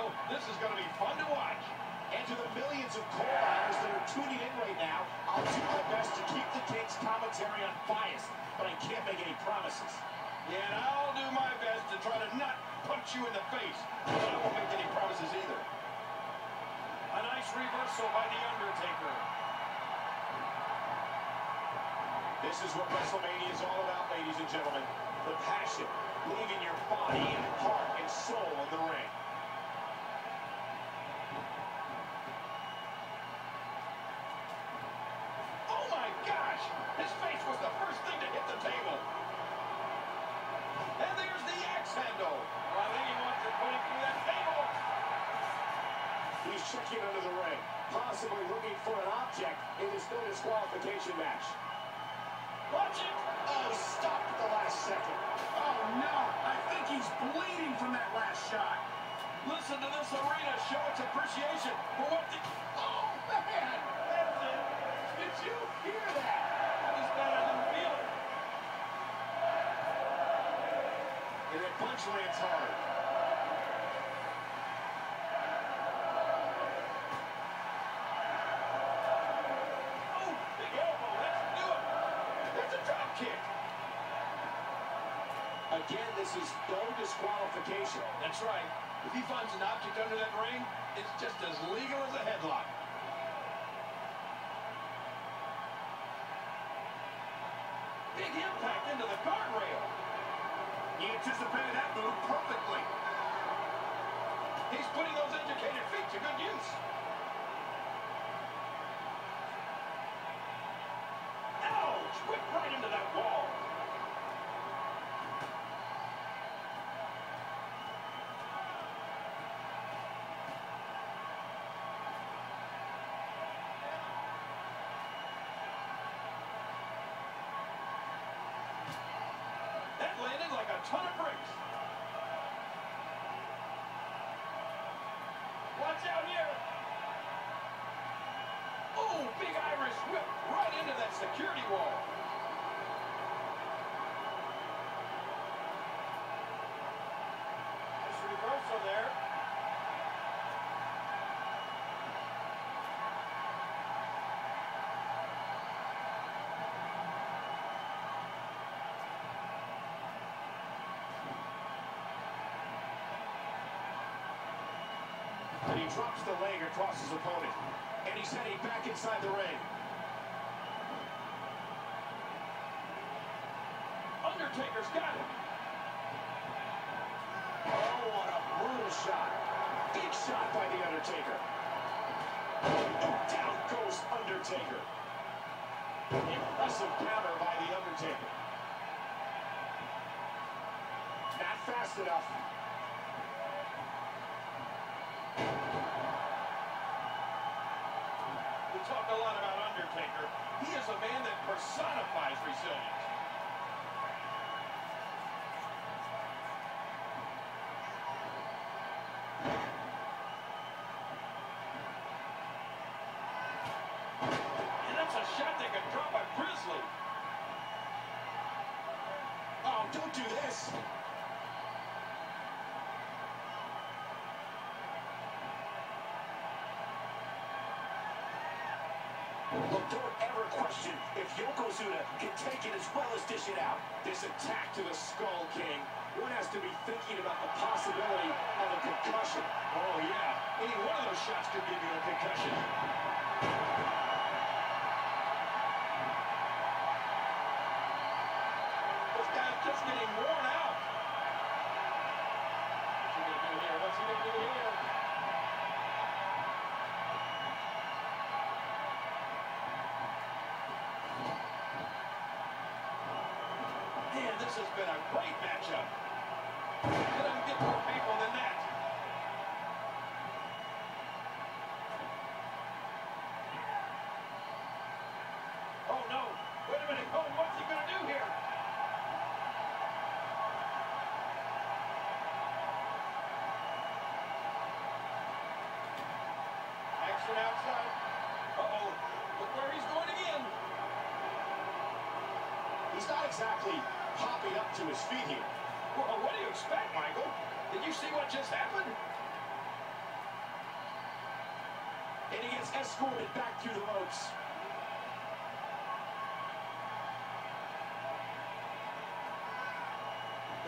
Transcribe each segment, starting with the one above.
Michael. This is going to be fun to watch. And to the millions of Cole Miners that are tuning in right now, I'll do my best to keep the Kings commentary unbiased, but I can't make any promises. Yeah, and I'll do my best to try to not punch you in the face, but I won't make any promises either. A nice reversal by The Undertaker. This is what WrestleMania is all about, ladies and gentlemen. The passion, leaving your body and heart and soul in the ring. Oh my gosh! His face was the first thing to hit the table. And handle. Well, I think he wants to put it through that table. He's checking under the ring, possibly looking for an object in this no disqualification match. Watch it. Oh, stopped at the last second. Oh no! I think he's bleeding from that last shot. Listen to this arena show its appreciation for what the... Oh man! That's it. Did you hear that? I just thought I didn't feel it. And punch lands hard. Oh, big elbow. Let's. That's a drop kick. Again, this is no disqualification. That's right. If he finds an object under that ring, it's just as legal as a headlock. Big impact into the guardrail. He anticipated that move perfectly. He's putting those educated feet to good use. Ouch! Whipped right into that wall. That landed like a ton of bricks. Watch out here. Oh, big Irish whip right into that security wall. Nice reversal there. And he drops the leg across his opponent. And he's heading back inside the ring. Undertaker's got him. Oh, what a brutal shot. Big shot by The Undertaker. Down goes Undertaker. Impressive counter by The Undertaker. Not fast enough. Talk a lot about Undertaker. He is a man that personifies resilience. And that's a shot that could drop a grizzly. Oh, don't do this. Look, don't ever question if Yokozuna can take it as well as dish it out. This attack to the Skull King. One has to be thinking about the possibility of a concussion. Oh, yeah. Any one of those shots could give you a concussion. This guy's just getting worn out. What's he gonna do here? What's he gonna do here? Has been a great matchup. Doesn't get more people than that. Oh no! Wait a minute! Oh, what's he gonna do here? Action outside. Uh-oh. Look where he's going again. He's not exactly popping up to his feet here. Well, uh, what do you expect, Michael? Did you see what just happened? And he gets escorted back through the ropes.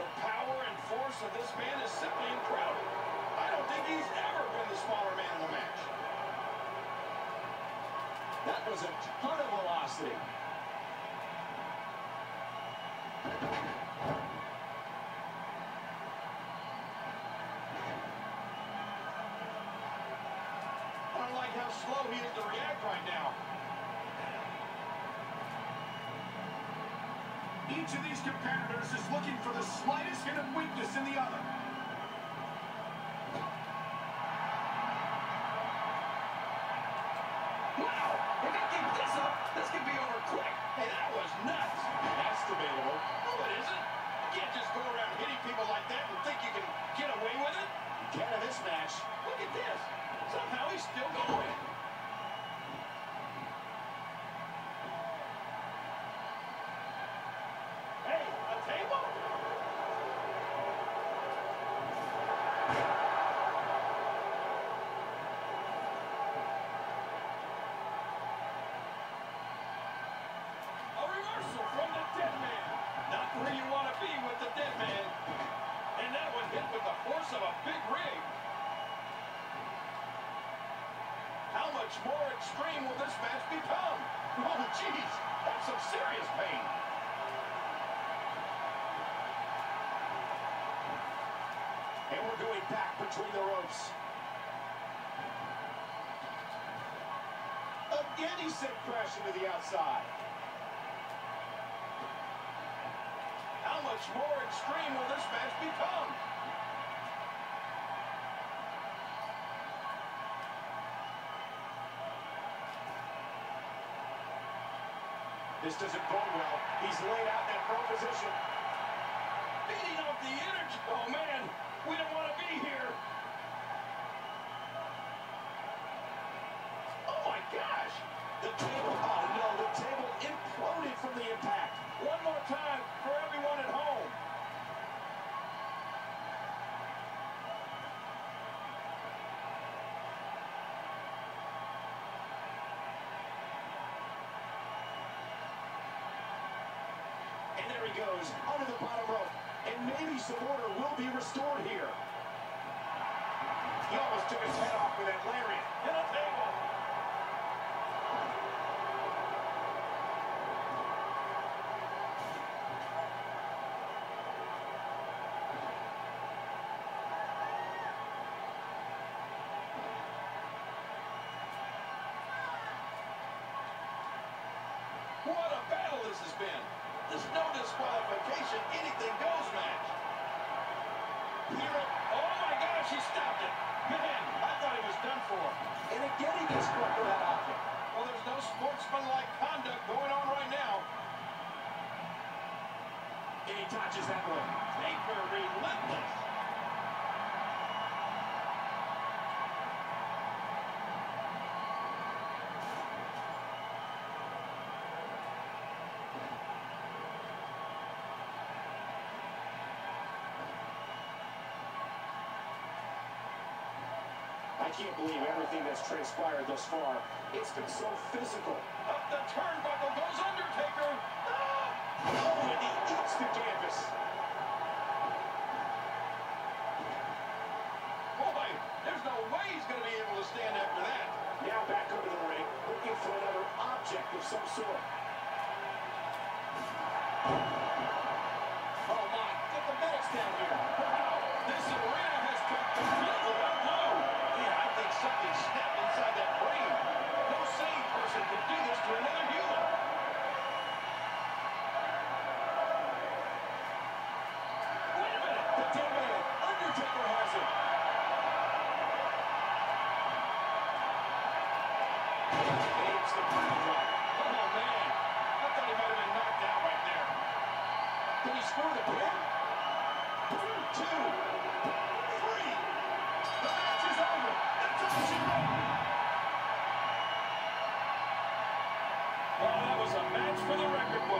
The power and force of this man is simply incredible. I don't think he's ever been the smaller man in the match. That was a ton of velocity. Each of these competitors is looking for the slightest hint of weakness in the other. Wow! If he keeps this up, this could be over quick. Hey, that was nuts. That's debatable. No, it isn't. You can't just go around hitting people like that and think you can get away with it. You can in this match. Look at this. Somehow he's still going. Hey, a table? A reversal from the dead man. Not where you want to be with the dead man. And that one hit with the force of a big rig. How much more extreme will this match become? Oh, jeez, that's some serious pain. And we're going back between the ropes. Again, he sent crashing to the outside. How much more extreme will this match become? This doesn't bode well. He's laid out that proposition. Beating off the energy. Oh, man, we don't want to be here. Goes, under the bottom rope. And maybe some order will be restored here. He almost took his head off with that lariat. In a table. What a battle this has been. There's no disqualification, anything goes match. Hero, oh my gosh, he stopped it. Man, I thought he was done for. And again, he gets struck with that object. Well, there's no sportsmanlike conduct going on right now. And he touches that one. Taker relentless. Can't believe everything that's transpired thus far. It's been so physical. Up the turnbuckle goes Undertaker. Oh, and he eats the canvas. Oh, Boy, there's no way he's going to be able to stand after that. Now back under the ring, looking for another object of some sort.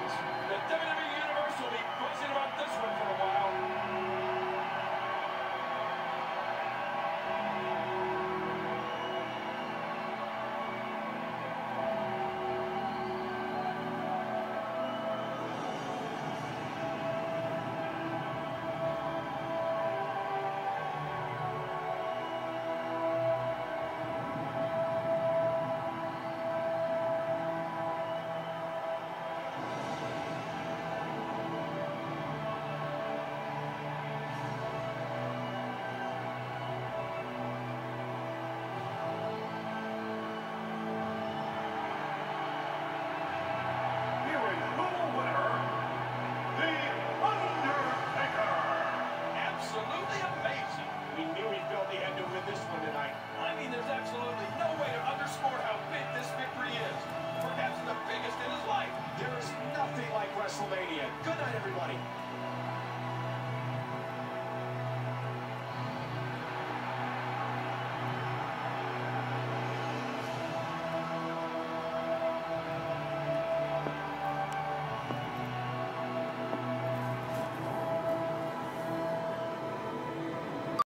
The WWE Universe will be buzzing about this one for a while. everybody.